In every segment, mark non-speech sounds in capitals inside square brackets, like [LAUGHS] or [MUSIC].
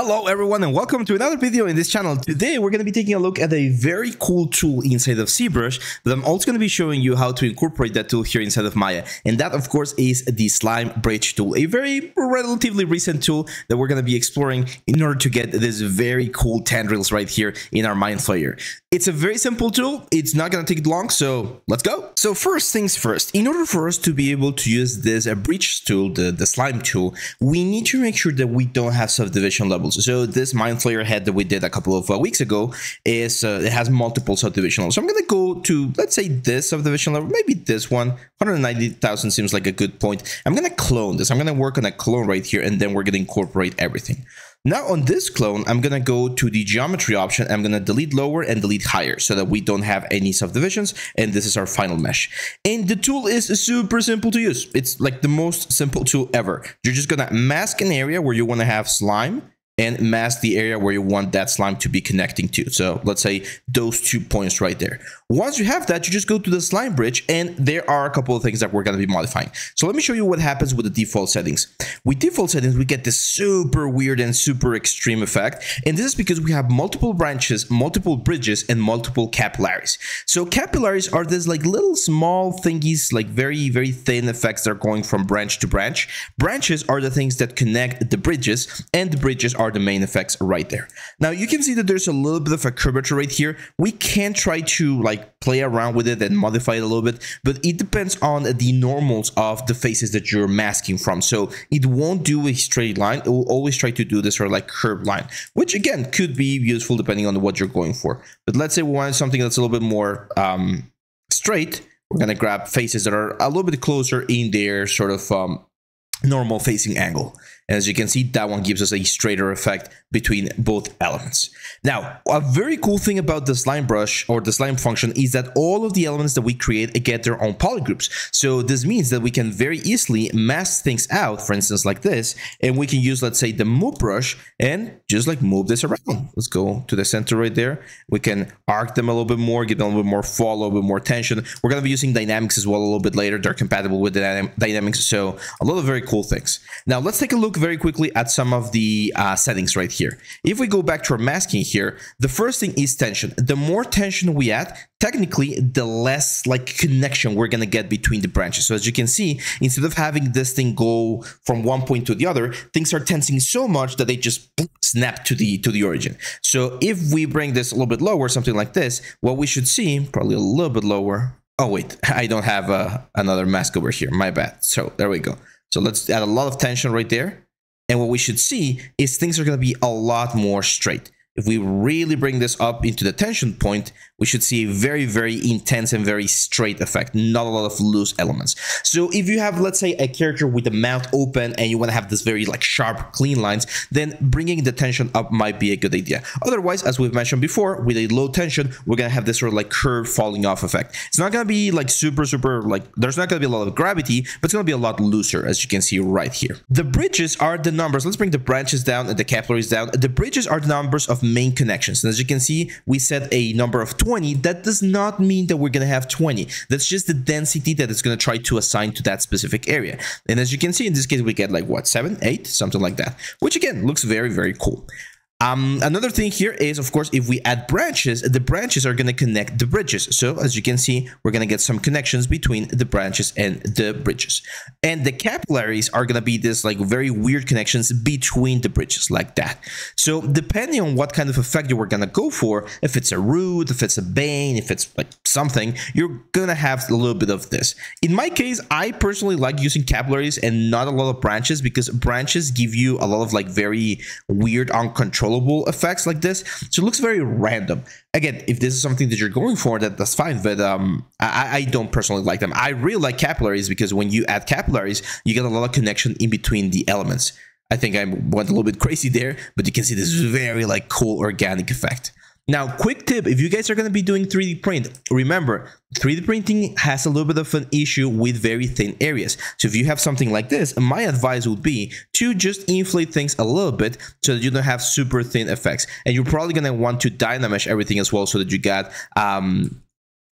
Hello everyone and welcome to another video in this channel. Today we're going to be taking a look at a very cool tool inside of ZBrush, but I'm also going to be showing you how to incorporate that tool here inside of Maya. And that of course is the Slime Bridge tool, a very relatively recent tool that we're going to be exploring in order to get this very cool tendrils right here in our Mind Flayer. It's a very simple tool, it's not going to take long, so let's go. So first things first, in order for us to be able to use this a bridge tool, the, the slime tool, we need to make sure that we don't have subdivision levels levels. So this Mind Flayer head that we did a couple of uh, weeks ago is uh, it has multiple subdivision levels. So I'm going to go to let's say this subdivision level, maybe this one. 190,000 seems like a good point. I'm going to clone this. I'm going to work on a clone right here, and then we're going to incorporate everything. Now on this clone, I'm going to go to the geometry option. I'm going to delete lower and delete higher so that we don't have any subdivisions. And this is our final mesh. And the tool is super simple to use. It's like the most simple tool ever. You're just going to mask an area where you want to have slime and mask the area where you want that slime to be connecting to. So let's say those two points right there. Once you have that, you just go to the slime bridge and there are a couple of things that we're going to be modifying. So let me show you what happens with the default settings. With default settings, we get this super weird and super extreme effect. And this is because we have multiple branches, multiple bridges, and multiple capillaries. So capillaries are these like little small thingies, like very, very thin effects that are going from branch to branch. Branches are the things that connect the bridges and the bridges are are the main effects right there. Now you can see that there's a little bit of a curvature right here. We can try to like play around with it and modify it a little bit, but it depends on the normals of the faces that you're masking from. So it won't do a straight line. It will always try to do this sort of like curved line, which again could be useful depending on what you're going for. But let's say we want something that's a little bit more um, straight. We're going to grab faces that are a little bit closer in their sort of um, normal facing angle. As you can see, that one gives us a straighter effect between both elements. Now, a very cool thing about the slime brush or the slime function is that all of the elements that we create get their own polygroups. So this means that we can very easily mask things out, for instance, like this, and we can use, let's say, the move brush and just like move this around. Let's go to the center right there. We can arc them a little bit more, give them a little bit more fall, a little bit more tension. We're going to be using dynamics as well a little bit later. They're compatible with the dynamics, so a lot of very cool things. Now, let's take a look very quickly at some of the uh, settings right here. If we go back to our masking here, the first thing is tension. The more tension we add, technically, the less like connection we're going to get between the branches. So as you can see, instead of having this thing go from one point to the other, things are tensing so much that they just snap to the to the origin. So if we bring this a little bit lower, something like this, what we should see, probably a little bit lower. Oh wait, [LAUGHS] I don't have uh, another mask over here. My bad. So there we go. So let's add a lot of tension right there. And what we should see is things are going to be a lot more straight. If we really bring this up into the tension point, we should see a very, very intense and very straight effect, not a lot of loose elements. So if you have, let's say, a character with the mouth open and you want to have this very like sharp, clean lines, then bringing the tension up might be a good idea. Otherwise, as we've mentioned before, with a low tension, we're going to have this sort of like curve falling off effect. It's not going to be like super, super, like there's not going to be a lot of gravity, but it's going to be a lot looser, as you can see right here. The bridges are the numbers. Let's bring the branches down and the capillaries down. The bridges are the numbers of main connections. And as you can see, we set a number of 20, that does not mean that we're going to have 20. That's just the density that it's going to try to assign to that specific area. And as you can see, in this case, we get like what, 7, 8, something like that, which again looks very, very cool. Um, another thing here is, of course, if we add branches, the branches are going to connect the bridges. So as you can see, we're going to get some connections between the branches and the bridges. And the capillaries are going to be this like very weird connections between the bridges like that. So depending on what kind of effect you were going to go for, if it's a root, if it's a bane, if it's like something, you're going to have a little bit of this. In my case, I personally like using capillaries and not a lot of branches because branches give you a lot of like very weird uncontrollable controllable effects like this. So it looks very random. Again, if this is something that you're going for, that that's fine. But um, I, I don't personally like them. I really like capillaries because when you add capillaries, you get a lot of connection in between the elements. I think I went a little bit crazy there, but you can see this is very like cool organic effect. Now, quick tip, if you guys are going to be doing 3D print, remember, 3D printing has a little bit of an issue with very thin areas. So if you have something like this, my advice would be to just inflate things a little bit so that you don't have super thin effects. And you're probably going to want to dynamesh everything as well so that you got um,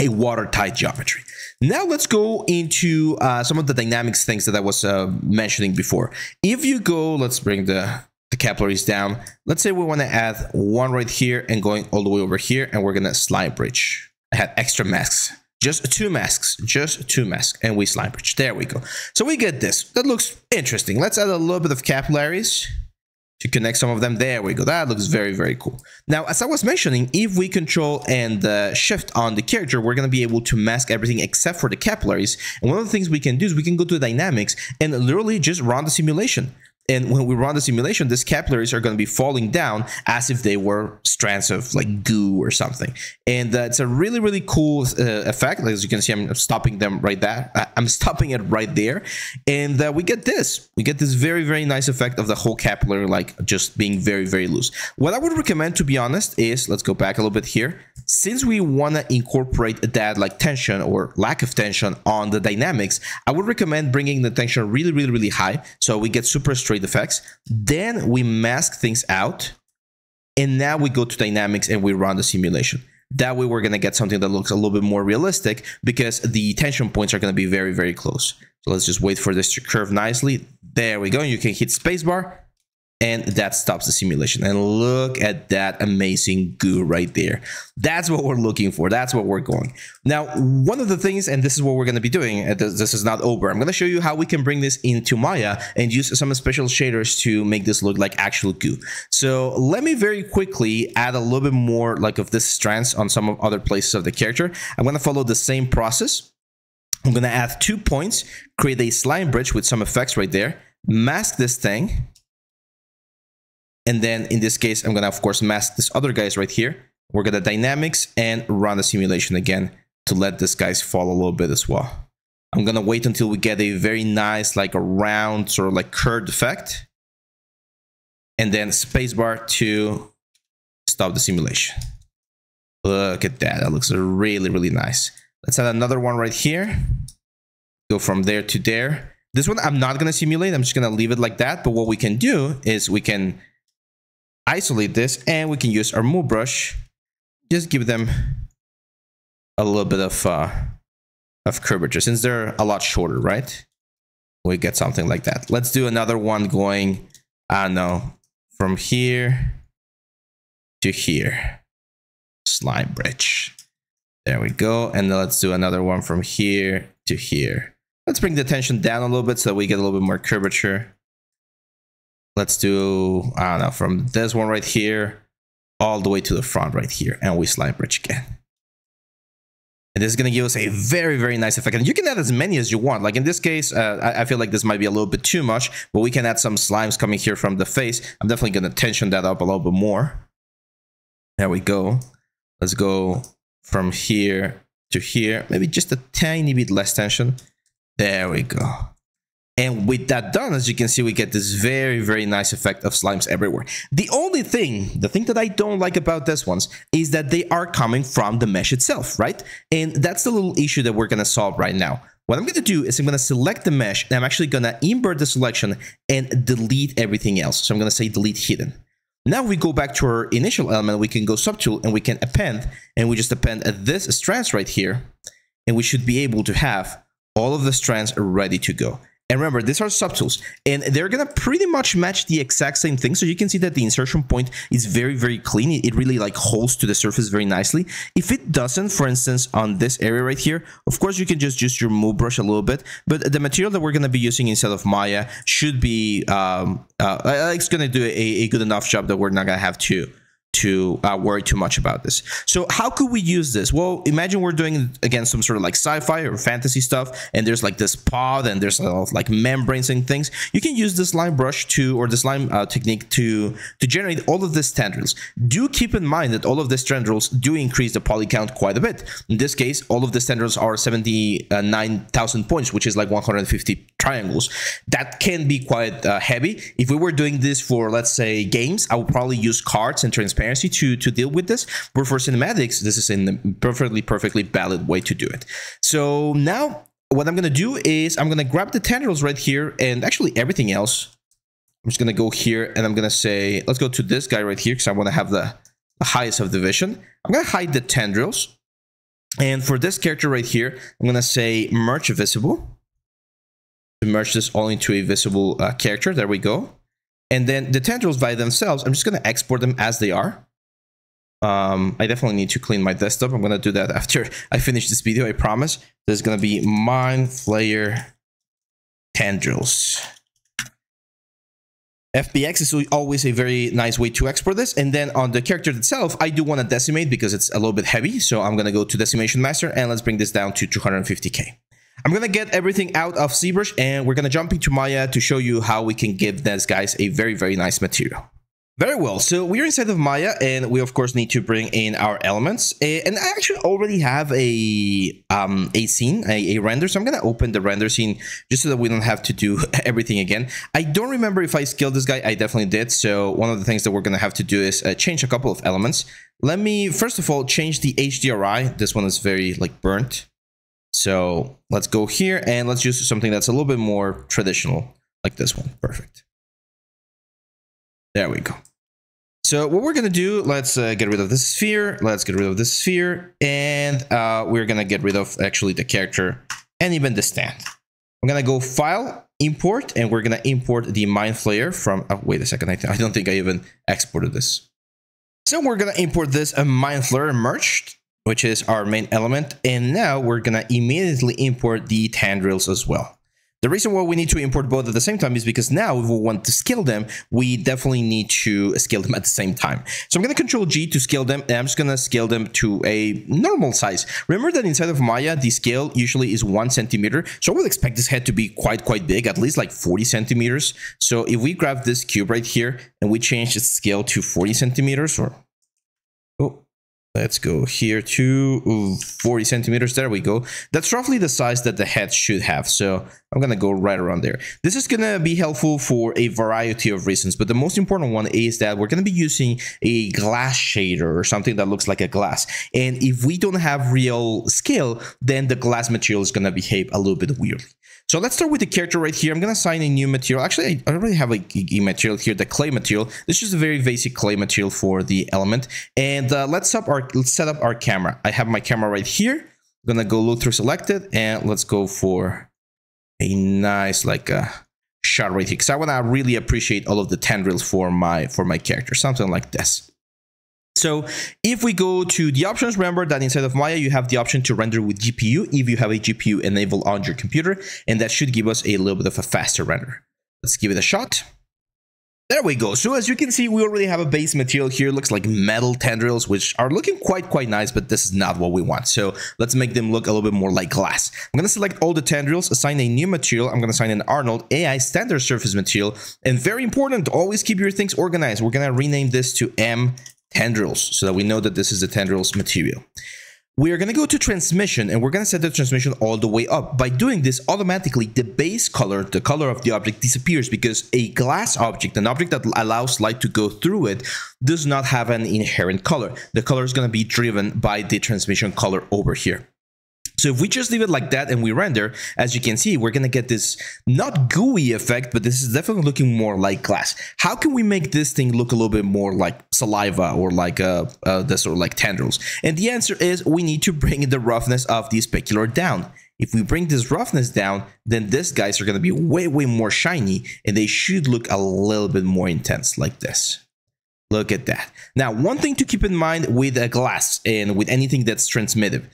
a watertight geometry. Now let's go into uh, some of the dynamics things that I was uh, mentioning before. If you go, let's bring the the capillaries down. Let's say we want to add one right here and going all the way over here, and we're gonna slime bridge. I had extra masks. Just two masks, just two masks, and we slime bridge. There we go. So we get this. That looks interesting. Let's add a little bit of capillaries to connect some of them. There we go. That looks very, very cool. Now, as I was mentioning, if we control and uh, shift on the character, we're going to be able to mask everything except for the capillaries. And one of the things we can do is we can go to dynamics and literally just run the simulation. And when we run the simulation, these capillaries are going to be falling down as if they were strands of like goo or something. And uh, a really, really cool uh, effect. As you can see, I'm stopping them right there. I'm [LAUGHS] stopping it right there. And uh, we get this. We get this very, very nice effect of the whole capillary like just being very, very loose. What I would recommend, to be honest, is let's go back a little bit here. Since we want to incorporate that like tension or lack of tension on the dynamics, I would recommend bringing the tension really, really, really high. So we get super straight effects. Then we mask things out. And now we go to dynamics and we run the simulation. That way we're going to get something that looks a little bit more realistic because the tension points are going to be very, very close. So let's just wait for this to curve nicely. There we go. You can hit spacebar and that stops the simulation. And look at that amazing goo right there. That's what we're looking for. That's what we're going. Now, one of the things, and this is what we're going to be doing, this is not over. I'm going to show you how we can bring this into Maya and use some special shaders to make this look like actual goo. So let me very quickly add a little bit more like of this strands on some of other places of the character. I'm going to follow the same process. I'm going to add two points, create a slime bridge with some effects right there, mask this thing, and then in this case, I'm gonna, of course, mask this other guys right here. We're gonna dynamics and run the simulation again to let this guys fall a little bit as well. I'm gonna wait until we get a very nice, like a round sort of like curved effect. And then spacebar to stop the simulation. Look at that, that looks really, really nice. Let's add another one right here. Go from there to there. This one I'm not gonna simulate, I'm just gonna leave it like that. But what we can do is we can isolate this and we can use our move brush. Just give them a little bit of uh, of curvature since they're a lot shorter right? We get something like that. Let's do another one going I don't know from here to here. Slime bridge. There we go. And let's do another one from here to here. Let's bring the tension down a little bit so that we get a little bit more curvature let's do, I don't know, from this one right here all the way to the front right here. And we slime bridge again. And this is going to give us a very, very nice effect. And you can add as many as you want. Like in this case, uh, I, I, feel like this might be a little bit too much, but we can add some slimes coming here from the face. I'm definitely going to tension that up a little bit more. There we go. Let's go from here to here. Maybe just a tiny bit less tension. There we go. And with that done, as you can see, we get this very, very nice effect of slimes everywhere. The only thing, the thing that I don't like about this ones is that they are coming from the mesh itself, right? And that's the little issue that we're going to solve right now. What I'm going to do is I'm going to select the mesh and I'm actually going to invert the selection and delete everything else. So I'm going to say delete hidden. Now we go back to our initial element, we can go subtool and we can append and we just append this strands right here. And we should be able to have all of the strands ready to go. And remember, these are subtools, and they're gonna pretty much match the exact same thing. So you can see that the insertion point is very, very clean. It really like holds to the surface very nicely. If it doesn't, for instance, on this area right here, of course, you can just use your move brush a little bit, but the material that we're gonna be using instead of Maya should be, um, uh, it's gonna do a, a good enough job that we're not gonna have to to uh, worry too much about this. So how could we use this? Well, imagine we're doing again some sort of like sci-fi or fantasy stuff, and there's like this pod and there's a lot of like membranes and things. You can use this slime brush to or this slime uh, technique to to generate all of these tendrils. Do keep in mind that all of these tendrils do increase the poly count quite a bit. In this case, all of these tendrils are 79,000 points, which is like 150 triangles. That can be quite uh, heavy. If we were doing this for let's say games, I would probably use cards and transparency to to deal with this. But for cinematics, this is a perfectly perfectly valid way to do it. So now what I'm gonna do is I'm gonna grab the tendrils right here and actually everything else. I'm just gonna go here and I'm gonna say let's go to this guy right here because I want to have the, the highest subdivision. I'm gonna hide the tendrils. And for this character right here, I'm gonna say merge visible to merge this all into a visible uh, character. There we go. And then the tendrils by themselves, I'm just going to export them as they are. Um, I definitely need to clean my desktop. I'm going to do that [LAUGHS] after I finish this video, I promise. There's going to be Mind Flayer tendrils. FBX is always a very nice way to export this. And then on the character itself, I do want to decimate because it's a little bit heavy. So I'm going to go to Decimation Master and let's bring this down to 250k. I'm going to get everything out of ZBrush and we're going to jump into Maya to show you how we can give these guys a very, very nice material. Very well, so we're inside of Maya and we of course need to bring in our elements and I actually already have a um, a scene, a, a, render, so I'm gonna open the render scene just so that we don't have to do [LAUGHS] everything again. I don't remember if I scaled this guy, I definitely did, so one of the things that we're gonna have to do is uh, change a couple of elements. Let me first of all change the HDRI, this one is very like burnt. So let's go here and let's use something that's a little bit more traditional like this one, perfect. There we go. So what we're going to do, let's uh, get rid of this sphere. Let's get rid of this sphere. And uh, we're going to get rid of actually the character and even the stand. I'm going to go file, import, and we're going to import the mind flayer from, oh, wait a second. I, I, don't think I even exported this. So we're going to import this uh, mind flayer merged, which is our main element. And now we're to immediately import the tendrils as well. The reason why we need to import both at the same time is because now if we want to scale them, we definitely need to scale them at the same time. So I'm going to control G to scale them and I'm just going to scale them to a normal size. Remember that inside of Maya, the scale usually is one centimeter. So I would expect this head to be quite, quite big, at least like 40 centimeters. So if we grab this cube right here and we change its scale to 40 centimeters or Oh, Let's go here to 40 centimeters. There we go. That's roughly the size that the head should have. So I'm going to go right around there. This is going to be helpful for a variety of reasons, but the most important one is that we're going to be using a glass shader or something that looks like a glass. And if we don't have real scale, then the glass material is going to behave a little bit weirdly. So let's start with the character right here. I'm going to assign a new material. Actually, I already have a, a material here, the clay material. This is a very basic clay material for the element. And uh, let's, up our, let's set up our camera. I have my camera right here. I'm to go look through selected and let's go for a nice like a shot right here. Because I want to really appreciate all of the tendrils for my, for my character. Something like this. So if we go to the options, remember that inside of Maya, you have the option to render with GPU if you have a GPU enabled on your computer, and that should give us a little bit of a faster render. Let's give it a shot. There we go. So as you can see, we already have a base material here. It looks like metal tendrils, which are looking quite, quite nice, but this is not what we want. So let's make them look a little bit more like glass. I'm going to select all the tendrils, assign a new material. I'm going to assign an Arnold AI standard surface material. And very important, always keep your things organized. We're going to rename this to M tendrils so that we know that this is the tendrils material. We are going to go to transmission and we're going to set the transmission all the way up. By doing this, automatically the base color, the color of the object disappears because a glass object, an object that allows light to go through it, does not have an inherent color. The color is going to be driven by the transmission color over here. So if we just leave it like that and we render, as you can see, we're going to get this not gooey effect, but this is definitely looking more like glass. How can we make this thing look a little bit more like saliva or like uh, uh, this or like tendrils? And the answer is we need to bring the roughness of the specular down. If we bring this roughness down, then these guys are going to be way, way more shiny and they should look a little bit more intense like this. Look at that. Now, one thing to keep in mind with a glass and with anything that's transmittive,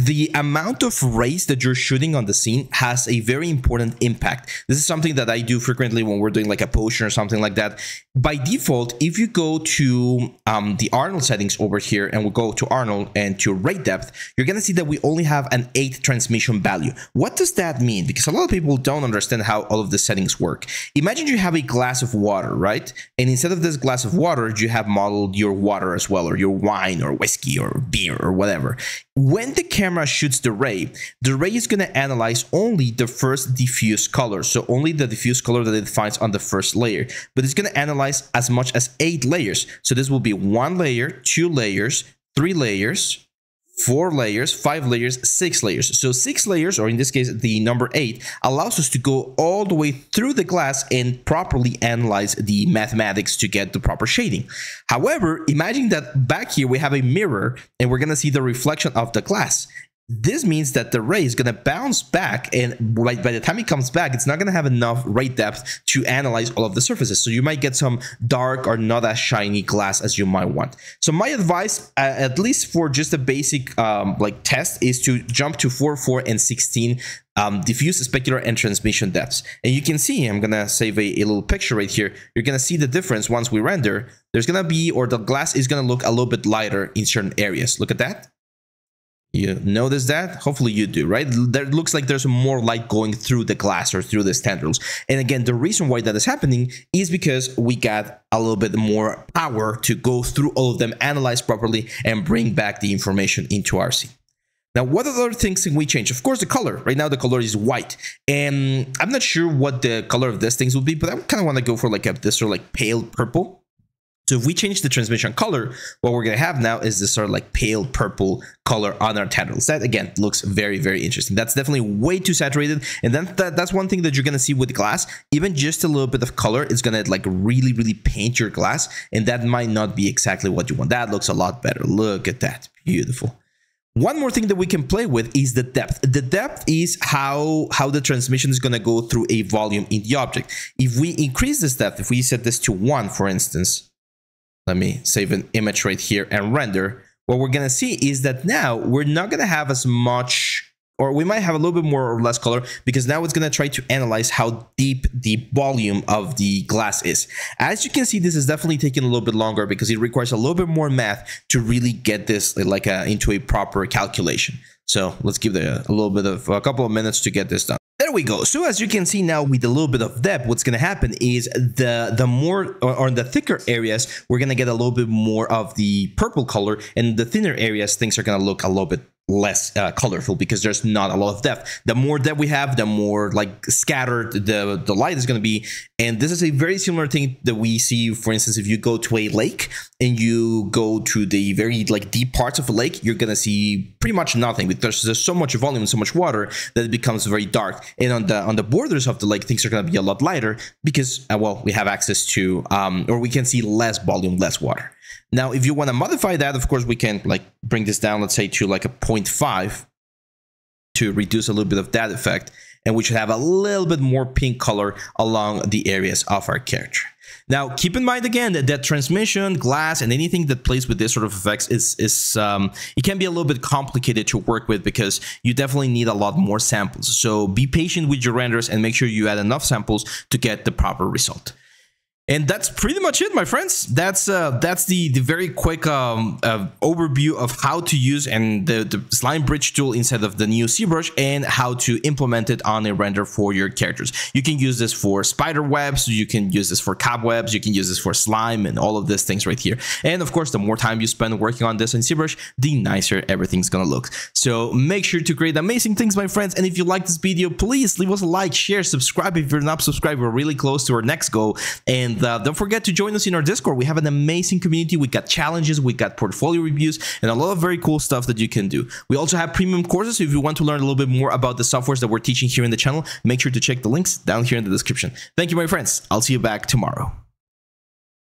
the amount of rays that you're shooting on the scene has a very important impact. This is something that I do frequently when we're doing like a potion or something like that. By default, if you go to um, the Arnold settings over here and we go to Arnold and to ray depth, you're going to see that we only have an 8 transmission value. What does that mean? Because a lot of people don't understand how all of the settings work. Imagine you have a glass of water, right? And instead of this glass of water, you have modeled your water as well, or your wine or whiskey or beer or whatever. When the camera shoots the ray, the ray is going to analyze only the first diffuse color, so only the diffuse color that it finds on the first layer, but it's going to analyze as much as eight layers. So this will be one layer, two layers, three layers, four layers, five layers, six layers. So six layers, or in this case, the number eight, allows us to go all the way through the glass and properly analyze the mathematics to get the proper shading. However, imagine that back here we have a mirror and we're going to see the reflection of the glass this means that the ray is going to bounce back and by, by the time it comes back it's not going to have enough ray depth to analyze all of the surfaces. So you might get some dark or not as shiny glass as you might want. So my advice uh, at least for just a basic um, like test is to jump to 4 4 and 16 um, diffuse specular and transmission depths. And you can see i'm gonna save a, a little picture right here. You're gonna see the difference once we render. There's gonna be or the glass is gonna look a little bit lighter in certain areas. Look at that you notice that? Hopefully you do, right? There looks like there's more light going through the glass or through the tendrils. And again, the reason why that is happening is because we got a little bit more power to go through all of them, analyze properly, and bring back the information into our RC. Now, what other things can we change? Of course, the color. Right now, the color is white. And I'm not sure what the color of these things would be, but I kind of want to go for like a, this or like pale purple. So if we change the transmission color, what we're going to have now is this sort of like pale purple color on our tendrils. That again looks very, very interesting. That's definitely way too saturated. And then that, that's one thing that you're going to see with glass. Even just a little bit of color is going to like really, really paint your glass. And that might not be exactly what you want. That looks a lot better. Look at that. Beautiful. One more thing that we can play with is the depth. The depth is how, how the transmission is going to go through a volume in the object. If we increase this depth, if we set this to 1, for instance, let me save an image right here and render. What we're going to see is that now we're not going to have as much or we might have a little bit more or less color because now it's going to try to analyze how deep the volume of the glass is. As you can see, this is definitely taking a little bit longer because it requires a little bit more math to really get this like a, into a proper calculation. So let's give it a, a little bit of a couple of minutes to get this done. There we go. So as you can see now with a little bit of depth, what's going to happen is the the more or, or the thicker areas, we're going to get a little bit more of the purple color and the thinner areas, things are going to look a little bit less uh, colorful because there's not a lot of depth. The more depth we have, the more like scattered the, the light is going to be. And this is a very similar thing that we see, for instance, if you go to a lake and you go to the very like deep parts of a lake, you're going to see pretty much nothing because there's so much volume and so much water that it becomes very dark. And on the on the borders of the lake, things are going to be a lot lighter because, uh, well, we have access to, um, or we can see less volume, less water. Now, if you want to modify that, of course, we can like bring this down, let's say to like a 0.5 to reduce a little bit of that effect. And we should have a little bit more pink color along the areas of our character. Now, keep in mind again that, that transmission, glass, and anything that plays with this sort of effects is is um, it can be a little bit complicated to work with because you definitely need a lot more samples. So be patient with your renders and make sure you add enough samples to get the proper result. And that's pretty much it, my friends. That's uh, that's the the very quick um, uh, overview of how to use and the, the slime bridge tool inside of the new ZBrush and how to implement it on a render for your characters. You can use this for spider webs, you can use this for cobwebs, you can use this for slime and all of these things right here. And of course, the more time you spend working on this in ZBrush, the nicer everything's gonna look. So make sure to create amazing things, my friends. And if you like this video, please leave us a like, share, subscribe if you're not subscribed. We're really close to our next goal. Uh, don't forget to join us in our Discord. We have an amazing community. We got challenges, we got portfolio reviews, and a lot of very cool stuff that you can do. We also have premium courses. So if you want to learn a little bit more about the softwares that we're teaching here in the channel, make sure to check the links down here in the description. Thank you, my friends. I'll see you back tomorrow.